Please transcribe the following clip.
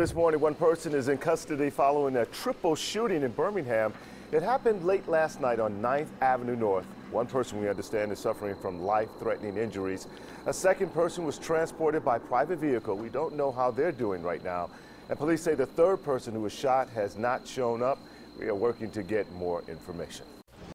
this morning, one person is in custody following a triple shooting in Birmingham. It happened late last night on 9th Avenue North. One person we understand is suffering from life-threatening injuries. A second person was transported by private vehicle. We don't know how they're doing right now. And police say the third person who was shot has not shown up. We are working to get more information.